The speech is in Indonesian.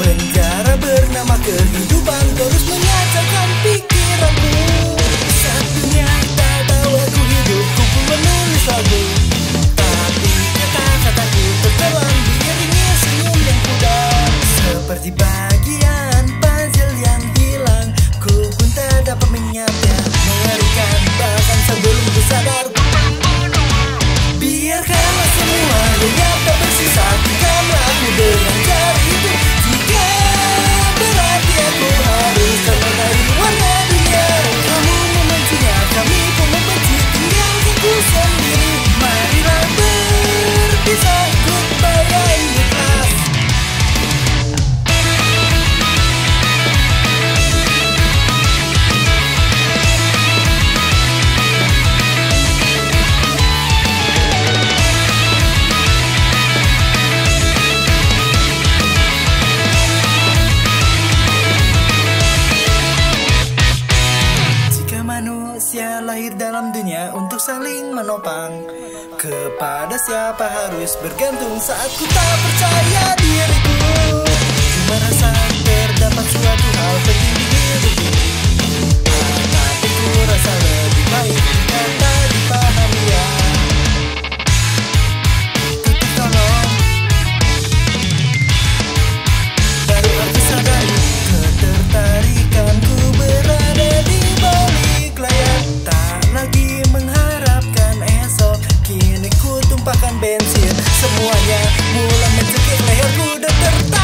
Penjara bernama kehidupan lahir dalam dunia untuk saling menopang. Kepada siapa harus bergantung saat ku tak percaya diriku. Merasa terdapat Semuanya. Mulai mencekik leherku dan tertarik